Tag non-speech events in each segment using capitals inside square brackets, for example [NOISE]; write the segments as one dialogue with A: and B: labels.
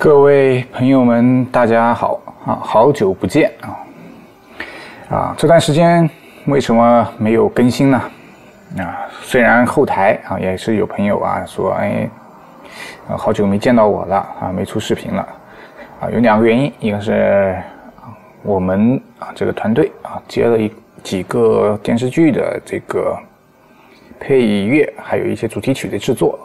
A: 各位朋友们，大家好啊！好久不见啊！啊，这段时间为什么没有更新呢？啊，虽然后台啊也是有朋友啊说，哎，好久没见到我了啊，没出视频了啊，有两个原因，一个是我们啊这个团队啊接了一几个电视剧的这个配乐，还有一些主题曲的制作。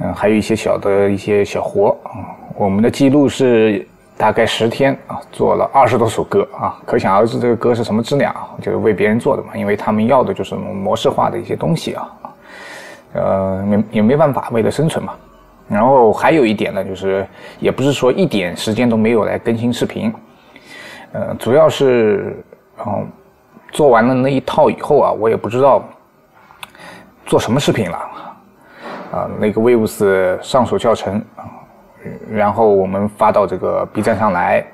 A: 嗯，还有一些小的一些小活啊。我们的记录是大概十天啊，做了二十多首歌啊，可想而知这个歌是什么质量啊，就是为别人做的嘛，因为他们要的就是模式化的一些东西啊，呃，没也没办法，为了生存嘛。然后还有一点呢，就是也不是说一点时间都没有来更新视频，呃，主要是嗯，做完了那一套以后啊，我也不知道做什么视频了。啊，那个 Waves 上手教程啊，然后我们发到这个 B 站上来，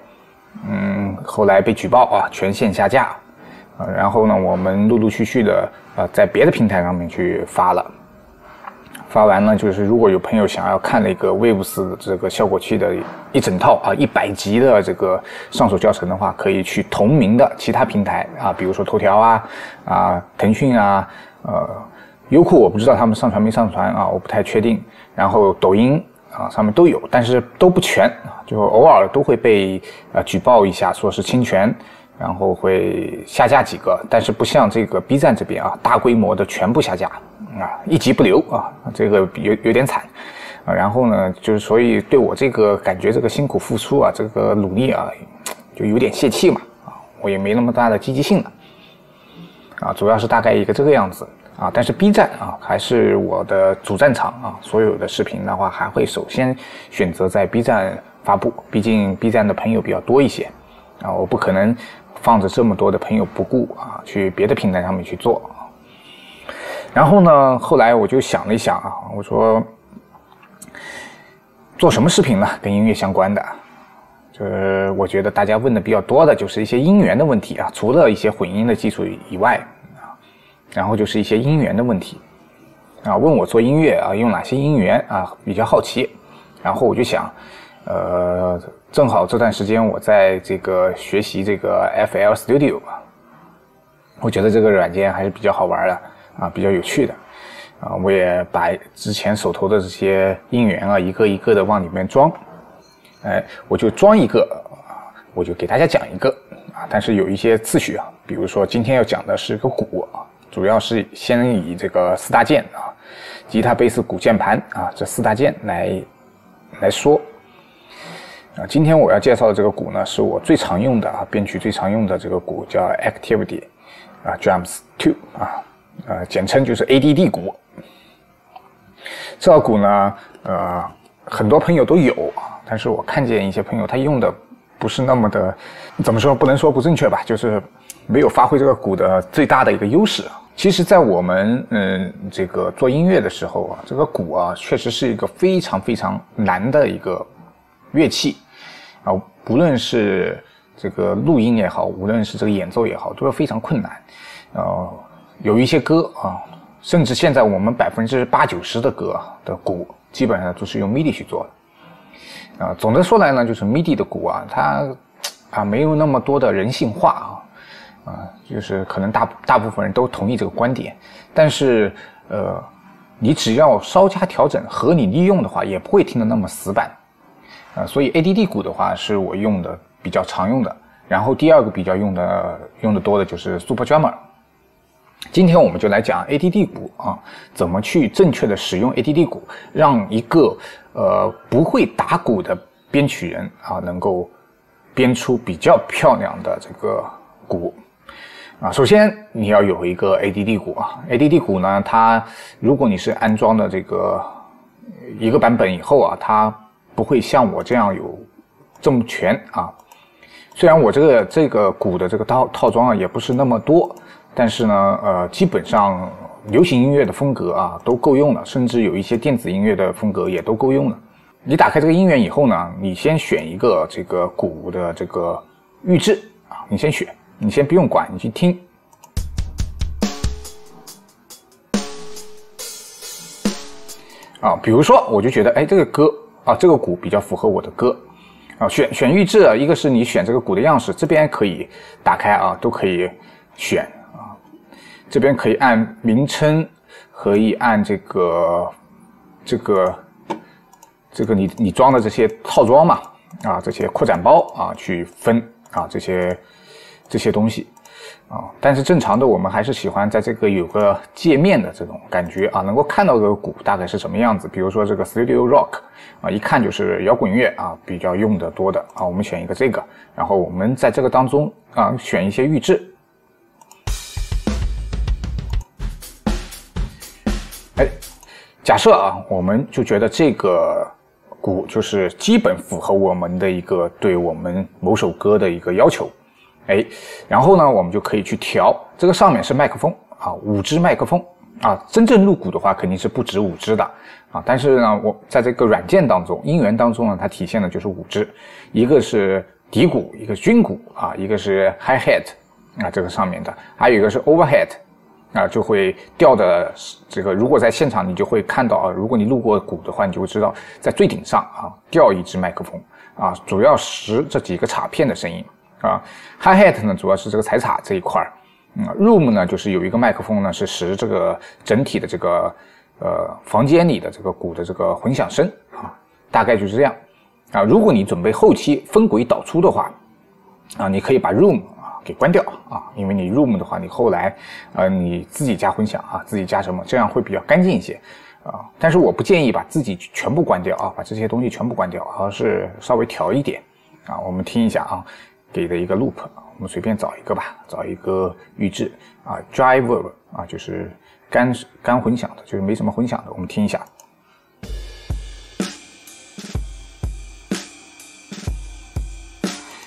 A: 嗯，后来被举报啊，全线下架，啊，然后呢，我们陆陆续续的啊，在别的平台上面去发了，发完了就是如果有朋友想要看那个 Waves 这个效果器的一整套啊，一百集的这个上手教程的话，可以去同名的其他平台啊，比如说头条啊，啊，腾讯啊，呃。优酷我不知道他们上传没上传啊，我不太确定。然后抖音啊上面都有，但是都不全啊，就偶尔都会被呃举报一下，说是侵权，然后会下架几个，但是不像这个 B 站这边啊，大规模的全部下架啊，一集不留啊，这个有有点惨啊。然后呢，就是所以对我这个感觉这个辛苦付出啊，这个努力啊，就有点泄气嘛啊，我也没那么大的积极性了啊，主要是大概一个这个样子。啊，但是 B 站啊还是我的主战场啊，所有的视频的话还会首先选择在 B 站发布，毕竟 B 站的朋友比较多一些，啊，我不可能放着这么多的朋友不顾啊，去别的平台上面去做。然后呢，后来我就想了一想啊，我说做什么视频呢？跟音乐相关的，就是我觉得大家问的比较多的就是一些音源的问题啊，除了一些混音的技术以外。然后就是一些音源的问题，啊，问我做音乐啊用哪些音源啊比较好奇，然后我就想，呃，正好这段时间我在这个学习这个 FL Studio 吧，我觉得这个软件还是比较好玩的啊，比较有趣的，啊，我也把之前手头的这些音源啊一个一个的往里面装，哎，我就装一个啊，我就给大家讲一个啊，但是有一些次序啊，比如说今天要讲的是个鼓啊。主要是先以这个四大件啊，吉他、贝斯、鼓、键盘啊这四大件来来说啊。今天我要介绍的这个鼓呢，是我最常用的啊，编曲最常用的这个鼓叫 Activity 啊 Drums Two 啊，呃，简称就是 ADD 鼓。这套鼓呢，呃，很多朋友都有啊，但是我看见一些朋友他用的不是那么的，怎么说不能说不正确吧，就是没有发挥这个鼓的最大的一个优势。其实，在我们嗯这个做音乐的时候啊，这个鼓啊，确实是一个非常非常难的一个乐器啊。不论是这个录音也好，无论是这个演奏也好，都是非常困难。呃，有一些歌啊，甚至现在我们百分之八九十的歌的鼓，基本上都是用 MIDI 去做的。啊，总的说来呢，就是 MIDI 的鼓啊，它啊没有那么多的人性化啊。啊，就是可能大大部分人都同意这个观点，但是呃，你只要稍加调整、合理利用的话，也不会听得那么死板。啊，所以 ADD 鼓的话是我用的比较常用的。然后第二个比较用的用的多的就是 Super Drummer。今天我们就来讲 ADD 鼓啊，怎么去正确的使用 ADD 鼓，让一个呃不会打鼓的编曲人啊，能够编出比较漂亮的这个鼓。啊，首先你要有一个 ADD 鼓啊，ADD 鼓呢，它如果你是安装的这个一个版本以后啊，它不会像我这样有这么全啊。虽然我这个这个鼓的这个套套装啊也不是那么多，但是呢，呃，基本上流行音乐的风格啊都够用了，甚至有一些电子音乐的风格也都够用了。你打开这个音源以后呢，你先选一个这个鼓的这个预制啊，你先选。你先不用管，你去听啊。比如说，我就觉得，哎，这个歌啊，这个鼓比较符合我的歌啊。选选预制，一个是你选这个鼓的样式，这边可以打开啊，都可以选啊。这边可以按名称，可以按这个这个这个你你装的这些套装嘛啊，这些扩展包啊去分啊这些这些东西。啊，但是正常的我们还是喜欢在这个有个界面的这种感觉啊，能够看到这个鼓大概是什么样子。比如说这个 Studio Rock 啊，一看就是摇滚乐啊，比较用的多的啊。我们选一个这个，然后我们在这个当中啊选一些预制。哎，假设啊，我们就觉得这个鼓就是基本符合我们的一个对我们某首歌的一个要求。哎，然后呢，我们就可以去调这个上面是麦克风啊，五支麦克风啊，真正录鼓的话肯定是不止五支的啊。但是呢，我在这个软件当中，音源当中呢，它体现的就是五支，一个是底鼓，一个军鼓啊，一个是 high hat 啊，这个上面的，还有一个是 overhead 啊，就会调的这个。如果在现场你就会看到啊，如果你录过鼓的话，你就会知道在最顶上啊调一支麦克风啊，主要拾这几个镲片的声音。啊，high hat 呢，主要是这个踩镲这一块儿，嗯，room 呢，就是有一个麦克风呢，是使这个整体的这个呃房间里的这个鼓的这个混响声啊，大概就是这样啊。如果你准备后期分轨导出的话，啊，你可以把 room 啊给关掉啊，因为你 room 的话，你后来呃你自己加混响啊，自己加什么，这样会比较干净一些啊。但是我不建议把自己全部关掉啊，把这些东西全部关掉，而是稍微调一点啊。我们听一下啊。给的一个 loop，我们随便找一个吧，找一个预制啊，driver 啊，就是干干混响的，就是没什么混响的，我们听一下。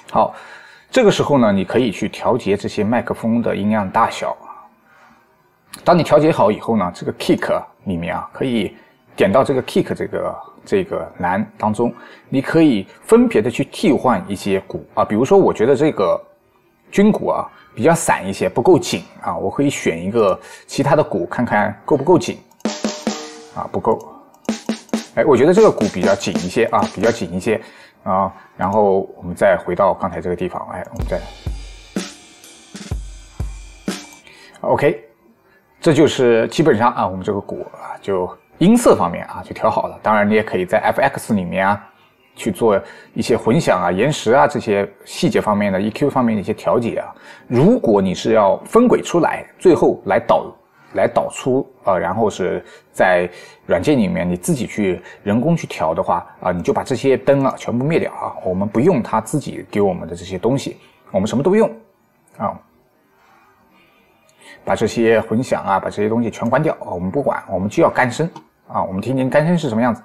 A: 好，这个时候呢，你可以去调节这些麦克风的音量大小啊。当你调节好以后呢，这个 kick 里面啊，可以点到这个 kick 这个。这个栏当中，你可以分别的去替换一些鼓啊，比如说我觉得这个军鼓啊比较散一些，不够紧啊，我可以选一个其他的鼓看看够不够紧啊，不够，哎，我觉得这个鼓比较紧一些啊，比较紧一些啊，然后我们再回到刚才这个地方，哎，我们再，OK，这就是基本上啊，我们这个鼓啊就。音色方面啊，就调好了。当然，你也可以在 FX 里面啊，去做一些混响啊、延时啊这些细节方面的 EQ 方面的一些调节啊。如果你是要分轨出来，最后来导来导出啊，然后是在软件里面你自己去人工去调的话啊，你就把这些灯啊全部灭掉啊。我们不用它自己给我们的这些东西，我们什么都不用啊。把这些混响啊，把这些东西全关掉我们不管，我们就要干声。啊，我们听听干声是什么样子。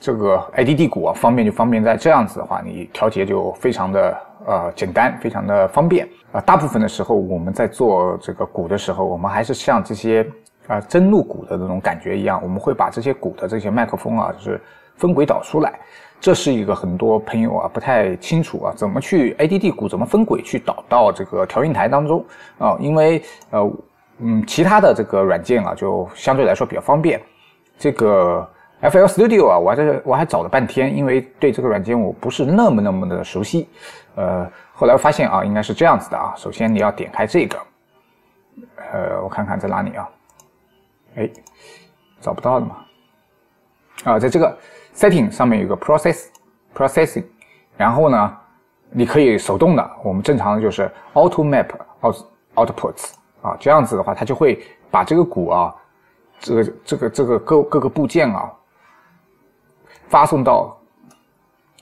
A: 这个 ADD 鼓啊，方便就方便在这样子的话，你调节就非常的呃简单，非常的方便啊。大部分的时候我们在做这个鼓的时候，我们还是像这些啊真录鼓的那种感觉一样，我们会把这些鼓的这些麦克风啊，就是分轨导出来。这是一个很多朋友啊不太清楚啊，怎么去 ADD 鼓怎么分轨去导到这个调音台当中啊？因为呃。嗯，其他的这个软件啊，就相对来说比较方便。这个 FL Studio 啊，我还在我还找了半天，因为对这个软件我不是那么那么的熟悉。呃，后来发现啊，应该是这样子的啊。首先你要点开这个，呃，我看看在哪里啊？哎，找不到了嘛？啊，在这个 Setting 上面有个 Process Processing，然后呢，你可以手动的，我们正常的就是 Auto Map Out Outputs。啊，这样子的话，它就会把这个鼓啊，这个这个这个各各个部件啊，发送到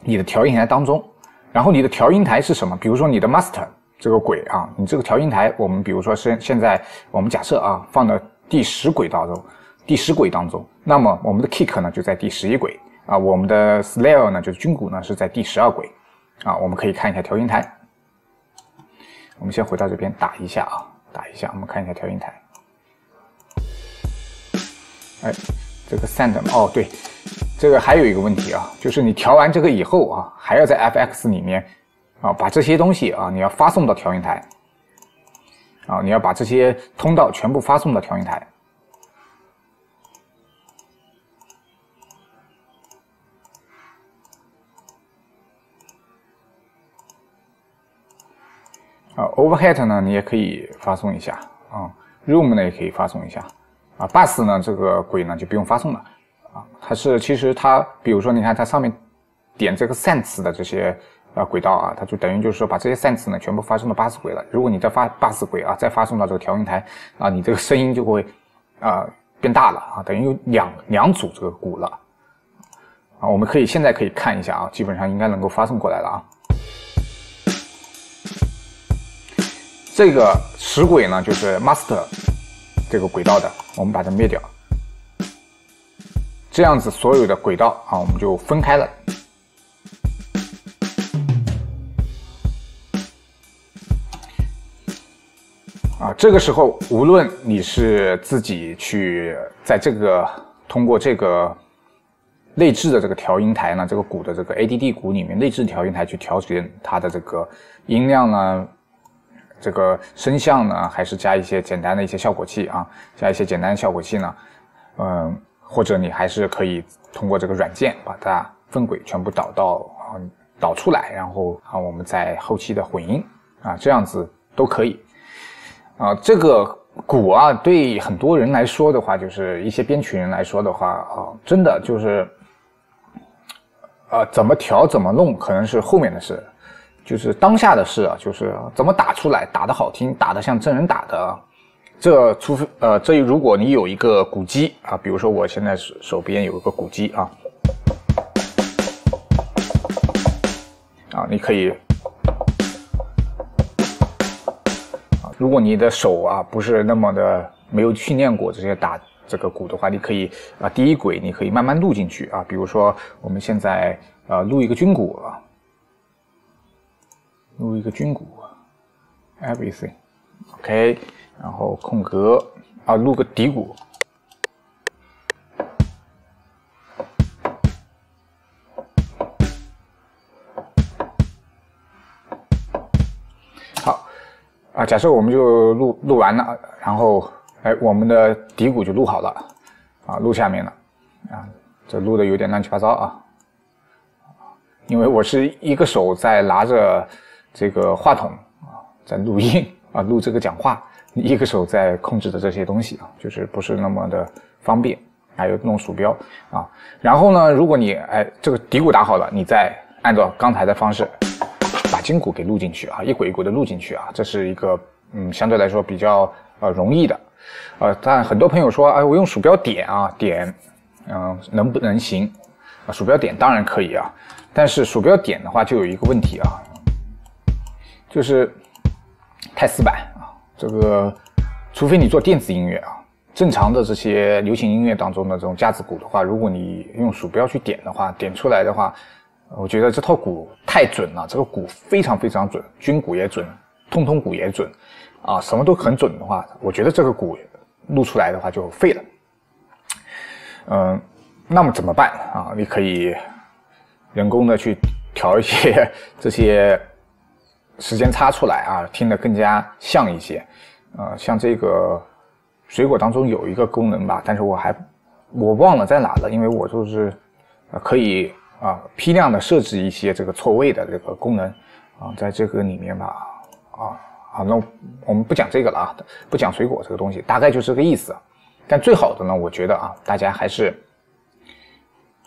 A: 你的调音台当中。然后你的调音台是什么？比如说你的 master 这个轨啊，你这个调音台，我们比如说是现在我们假设啊，放到第十轨当中，第十轨当中，那么我们的 kick 呢就在第十一轨啊，我们的 snare 呢就是军鼓呢是在第十二轨啊，我们可以看一下调音台。我们先回到这边打一下啊。打一下，我们看一下调音台。哎，这个 send 哦，对，这个还有一个问题啊，就是你调完这个以后啊，还要在 FX 里面啊，把这些东西啊，你要发送到调音台啊，你要把这些通道全部发送到调音台。啊，overhead 呢，你也可以发送一下啊，room 呢也可以发送一下啊，bus 呢这个轨呢就不用发送了啊，它是其实它，比如说你看它上面点这个 sense 的这些啊轨道啊，它就等于就是说把这些 sense 呢全部发送到 bus 轨了。如果你再发 bus 轨啊，再发送到这个调音台啊，你这个声音就会啊变大了啊，等于有两两组这个鼓了啊。我们可以现在可以看一下啊，基本上应该能够发送过来了啊。这个实轨呢，就是 master 这个轨道的，我们把它灭掉。这样子，所有的轨道啊，我们就分开了。啊，这个时候，无论你是自己去在这个通过这个内置的这个调音台呢，这个鼓的这个 ADD 鼓里面内置调音台去调节它的这个音量呢。这个声像呢，还是加一些简单的一些效果器啊，加一些简单的效果器呢，嗯，或者你还是可以通过这个软件把它分轨全部导到导出来，然后啊我们在后期的混音啊这样子都可以啊。这个鼓啊，对很多人来说的话，就是一些编曲人来说的话啊，真的就是呃怎么调怎么弄，可能是后面的事。就是当下的事啊，就是怎么打出来，打得好听，打得像真人打的。这除非呃，这如果你有一个鼓机啊，比如说我现在手手边有一个鼓机啊，啊，你可以啊，如果你的手啊不是那么的没有训练过这些打这个鼓的话，你可以啊，第一轨你可以慢慢录进去啊，比如说我们现在呃录一个军鼓啊。录一个军鼓，everything，OK，然后空格啊，录个底鼓。好，啊，假设我们就录录完了，然后哎，我们的底鼓就录好了，啊，录下面了，啊，这录的有点乱七八糟啊，因为我是一个手在拿着。这个话筒啊，在录音啊，录这个讲话，一个手在控制的这些东西啊，就是不是那么的方便。还有弄鼠标啊，然后呢，如果你哎这个底鼓打好了，你再按照刚才的方式把筋骨给录进去啊，一轨一轨的录进去啊，这是一个嗯相对来说比较呃容易的，呃，但很多朋友说哎我用鼠标点啊点，嗯能不能行啊？鼠标点当然可以啊，但是鼠标点的话就有一个问题啊。就是太死板啊！这个，除非你做电子音乐啊，正常的这些流行音乐当中的这种架子鼓的话，如果你用鼠标去点的话，点出来的话，我觉得这套鼓太准了，这个鼓非常非常准，军鼓也准，通通鼓也准，啊，什么都很准的话，我觉得这个鼓录出来的话就废了。嗯，那么怎么办啊？你可以人工的去调一些 [LAUGHS] 这些。时间差出来啊，听得更加像一些，呃，像这个水果当中有一个功能吧，但是我还我忘了在哪了，因为我就是可以啊批量的设置一些这个错位的这个功能啊，在这个里面吧，啊啊，那我们不讲这个了啊，不讲水果这个东西，大概就是这个意思。但最好的呢，我觉得啊，大家还是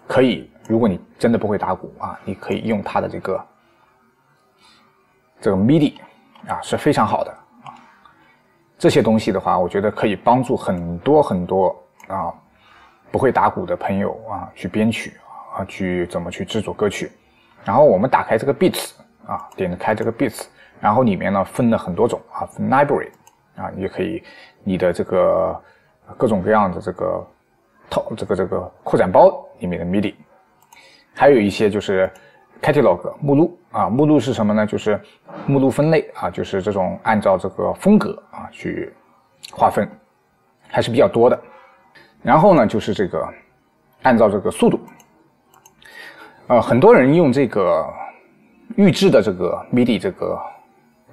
A: 可以，如果你真的不会打鼓啊，你可以用它的这个。这个 MIDI 啊是非常好的啊，这些东西的话，我觉得可以帮助很多很多啊不会打鼓的朋友啊去编曲啊，去怎么去制作歌曲。然后我们打开这个 Beats 啊，点开这个 Beats，然后里面呢分了很多种啊，分 Library 啊，也可以你的这个各种各样的这个套这个这个扩展包里面的 MIDI，还有一些就是。Catalog 目录啊，目录是什么呢？就是目录分类啊，就是这种按照这个风格啊去划分，还是比较多的。然后呢，就是这个按照这个速度，呃，很多人用这个预制的这个 MIDI 这个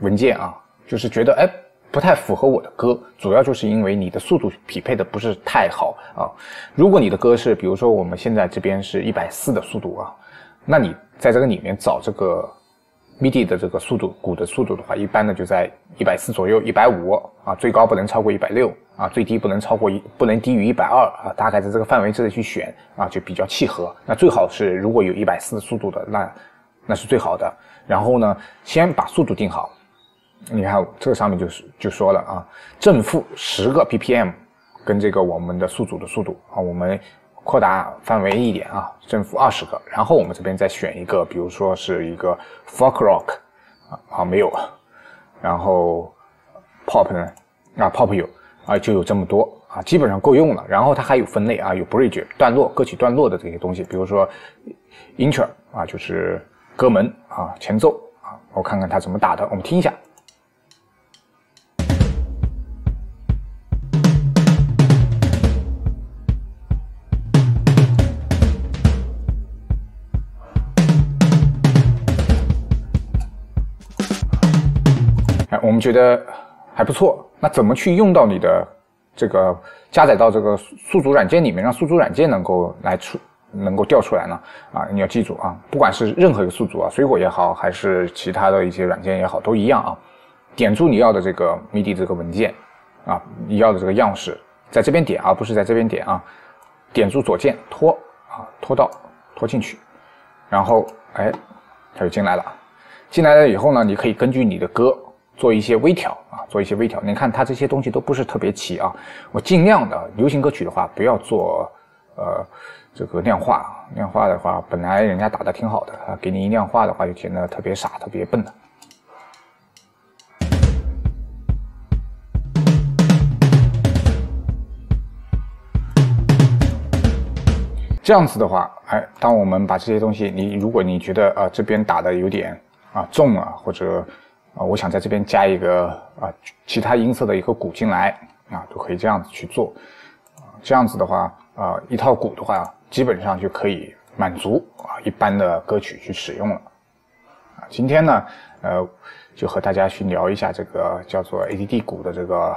A: 文件啊，就是觉得哎不太符合我的歌，主要就是因为你的速度匹配的不是太好啊。如果你的歌是，比如说我们现在这边是一百四的速度啊。那你在这个里面找这个 MIDI 的这个速度，鼓的速度的话，一般的就在一百四左右，一百五啊，最高不能超过一百六啊，最低不能超过一，不能低于一百二啊，大概在这个范围之内去选啊，就比较契合。那最好是如果有一百四的速度的，那那是最好的。然后呢，先把速度定好。你看这个上面就是就说了啊，正负十个 ppm，跟这个我们的宿主的速度啊，我们。扩大范围一点啊，正负二十个，然后我们这边再选一个，比如说是一个 folk rock 啊，啊没有，然后 pop 呢，啊 pop 有啊，就有这么多啊，基本上够用了。然后它还有分类啊，有 bridge 段落歌曲段落的这些东西，比如说 intro 啊，就是歌门啊，前奏啊，我看看它怎么打的，我们听一下。我们觉得还不错，那怎么去用到你的这个加载到这个宿主软件里面，让宿主软件能够来出能够调出来呢？啊，你要记住啊，不管是任何一个宿主啊，水果也好，还是其他的一些软件也好，都一样啊。点住你要的这个 MIDI 这个文件啊，你要的这个样式，在这边点，而不是在这边点啊。点住左键拖啊，拖到拖进去，然后哎，它就进来了。进来了以后呢，你可以根据你的歌。做一些微调啊，做一些微调。你看它这些东西都不是特别齐啊，我尽量的流行歌曲的话，不要做呃这个量化。量化的话，本来人家打的挺好的啊，给你一量化的话，就显得特别傻、特别笨的。这样子的话，哎，当我们把这些东西，你如果你觉得啊这边打的有点啊重啊，或者啊，我想在这边加一个啊其他音色的一个鼓进来啊，都可以这样子去做。这样子的话，啊一套鼓的话，基本上就可以满足啊一般的歌曲去使用了。啊，今天呢，呃，就和大家去聊一下这个叫做 ADD 鼓的这个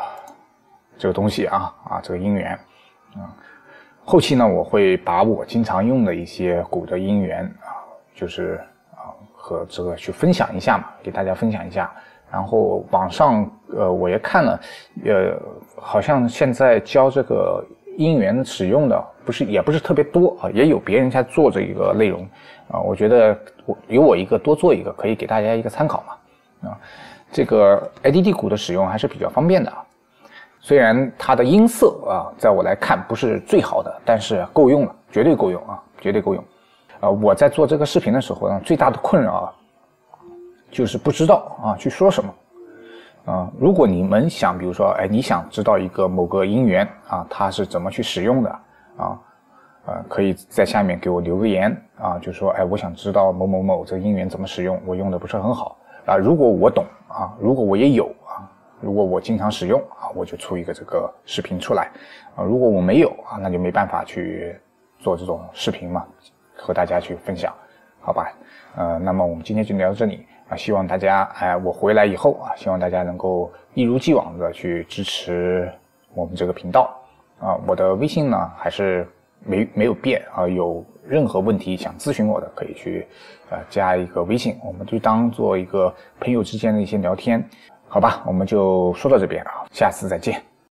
A: 这个东西啊啊这个音源。啊，后期呢，我会把我经常用的一些鼓的音源啊，就是。和这个去分享一下嘛，给大家分享一下。然后网上呃我也看了，呃好像现在教这个音源使用的不是也不是特别多啊，也有别人在做这一个内容啊。我觉得我有我一个多做一个，可以给大家一个参考嘛啊。这个 ADD 鼓的使用还是比较方便的啊，虽然它的音色啊，在我来看不是最好的，但是够用了，绝对够用啊，绝对够用。啊，我在做这个视频的时候呢，最大的困扰啊，就是不知道啊去说什么。啊，如果你们想，比如说，哎，你想知道一个某个音源啊，它是怎么去使用的啊，呃，可以在下面给我留个言啊，就说，哎，我想知道某某某这个音源怎么使用，我用的不是很好啊。如果我懂啊，如果我也有啊，如果我经常使用啊，我就出一个这个视频出来啊。如果我没有啊，那就没办法去做这种视频嘛。和大家去分享，好吧？呃，那么我们今天就聊到这里啊，希望大家哎，我回来以后啊，希望大家能够一如既往的去支持我们这个频道啊。我的微信呢还是没没有变啊，有任何问题想咨询我的，可以去呃加一个微信，我们就当做一个朋友之间的一些聊天，好吧？我们就说到这边啊，下次再见。